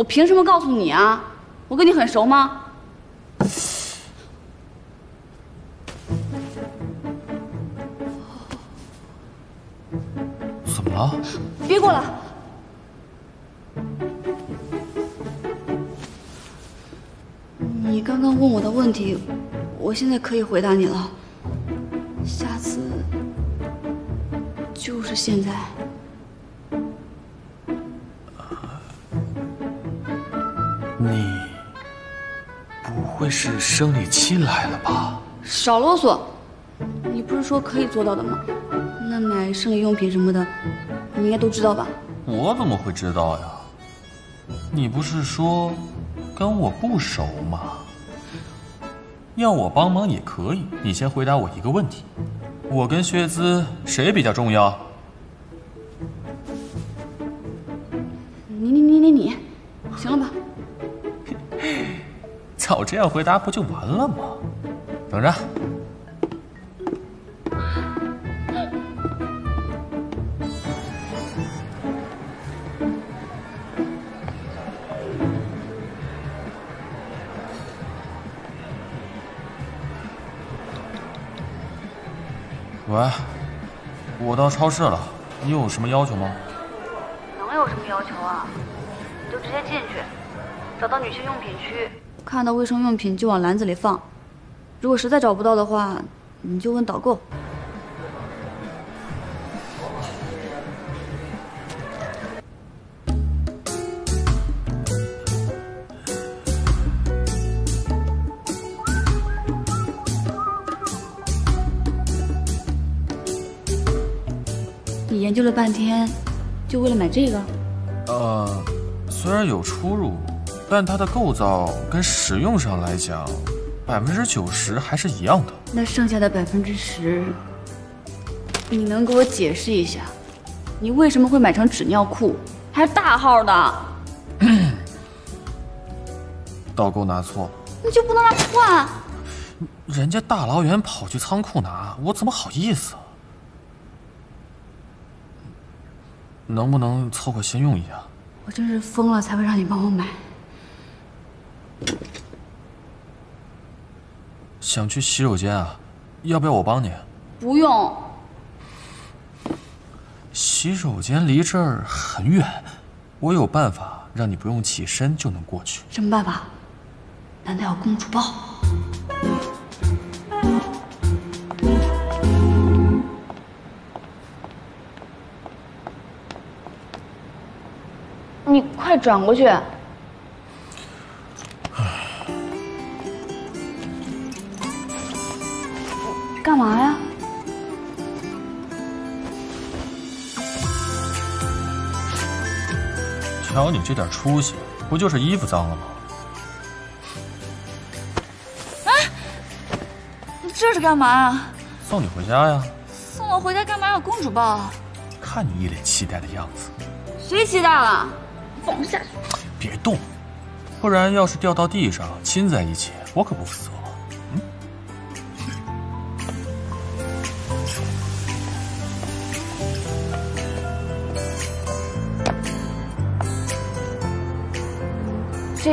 我凭什么告诉你啊？我跟你很熟吗？怎么了？别过来！你刚刚问我的问题，我现在可以回答你了。下次就是现在。你不会是生理期来了吧？少啰嗦！你不是说可以做到的吗？那买生理用品什么的，你应该都知道吧？我怎么会知道呀？你不是说跟我不熟吗？要我帮忙也可以，你先回答我一个问题：我跟薛姿谁比较重要？你你你你你，行了吧？早这样回答不就完了吗？等着。喂，我到超市了，你有什么要求吗？能有什么要求啊？你就直接进去，找到女性用品区，看到卫生用品就往篮子里放。如果实在找不到的话，你就问导购。你研究了半天，就为了买这个？呃，虽然有出入，但它的构造跟使用上来讲，百分之九十还是一样的。那剩下的百分之十，你能给我解释一下，你为什么会买成纸尿裤，还是大号的？导购拿错了，那就不能让他换？人家大老远跑去仓库拿，我怎么好意思啊？能不能凑合先用一下？我真是疯了才会让你帮我买。想去洗手间啊？要不要我帮你？不用。洗手间离这儿很远，我有办法让你不用起身就能过去。什么办法？难道要公主抱？你快转过去！干嘛呀？瞧你这点出息，不就是衣服脏了吗？哎你这是干嘛呀？送你回家呀。送我回家干嘛要公主抱？看你一脸期待的样子。谁期待了？放下！别动，不然要是掉到地上亲在一起，我可不负责。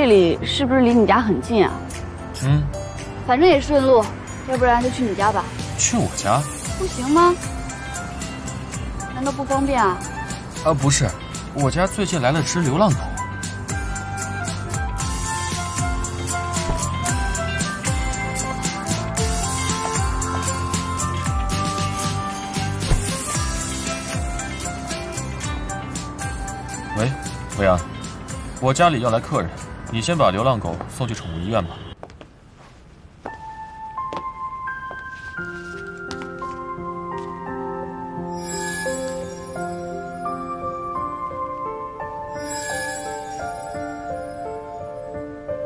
里是不是离你家很近啊？嗯。反正也顺路，要不然就去你家吧。去我家？不行吗？难道不方便啊？啊，不是，我家最近来了只流浪狗。喂，欧阳，我家里要来客人，你先把流浪狗送去宠物医院吧。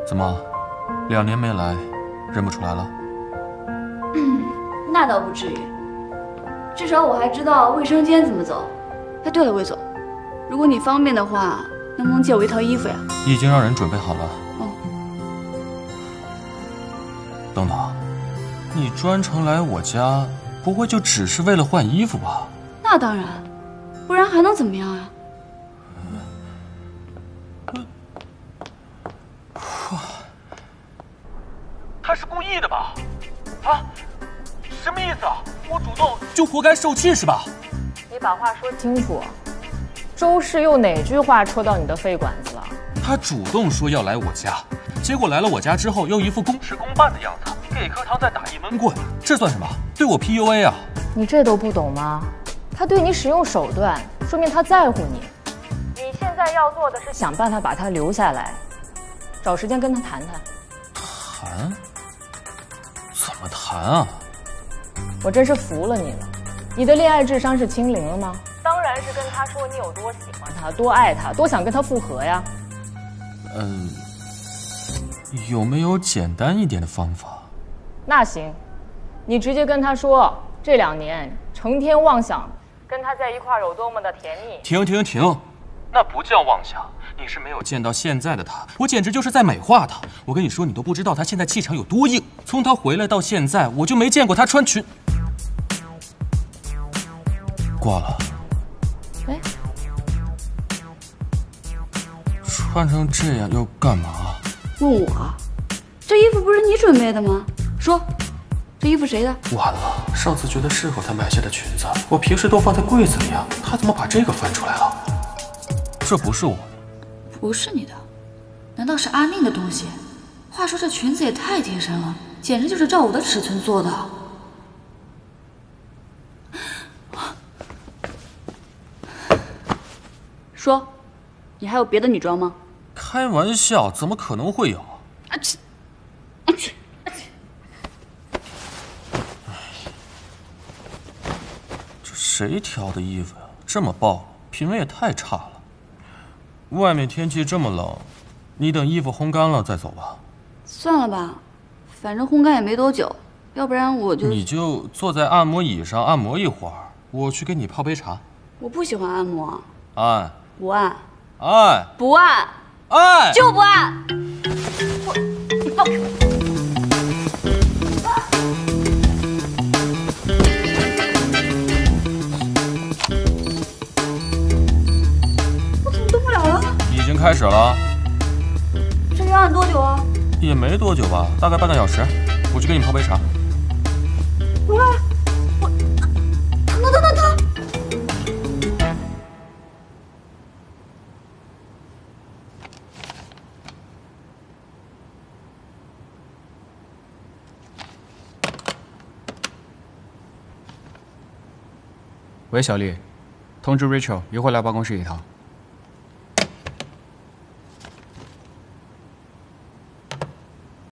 怎么，两年没来，认不出来了？那倒不至于，至少我还知道卫生间怎么走。哎，对了，魏总，如果你方便的话，能不能借我一套衣服呀？已经让人准备好了。哦。等等，你专程来我家，不会就只是为了换衣服吧？那当然，不然还能怎么样啊？他是故意的吧？啊，什么意思？啊？我主动就活该受气是吧？你把话说清楚。周氏又哪句话戳到你的肺管子了？他主动说要来我家，结果来了我家之后又一副公事公办的样子，给课堂再打一闷棍，这算什么？对我 PUA 啊？你这都不懂吗？他对你使用手段，说明他在乎你。你现在要做的是想办法把他留下来，找时间跟他谈谈。谈？怎么谈啊？我真是服了你了。你的恋爱智商是清零了吗？当然是跟他说你有多喜欢他，多爱他，多想跟他复合呀。嗯，有没有简单一点的方法？那行，你直接跟他说，这两年成天妄想跟他在一块有多么的甜蜜。停停停，那不叫妄想，你是没有见到现在的他，我简直就是在美化他。我跟你说，你都不知道他现在气场有多硬。从他回来到现在，我就没见过他穿裙。挂了。穿成这样要干嘛？问我，这衣服不是你准备的吗？说，这衣服谁的？完了，上次觉得适合她买下的裙子，我平时都放在柜子里啊，她怎么把这个翻出来了？这不是我的，不是你的，难道是阿宁的东西？话说这裙子也太贴身了，简直就是照我的尺寸做的。说，你还有别的女装吗？开玩笑，怎么可能会有？啊切！啊切！这谁挑的衣服呀？这么爆，品味也太差了。外面天气这么冷，你等衣服烘干了再走吧。算了吧，反正烘干也没多久，要不然我就……你就坐在按摩椅上按摩一会儿，我去给你泡杯茶。我不喜欢按摩。按。不按，按，不按，按，就不按。我，你放开我！我怎么动不了了？已经开始了。这要按多久啊？也没多久吧，大概半个小时。我去给你泡杯茶。喂，我，喂，小丽，通知 Rachel 一会儿来办公室一趟。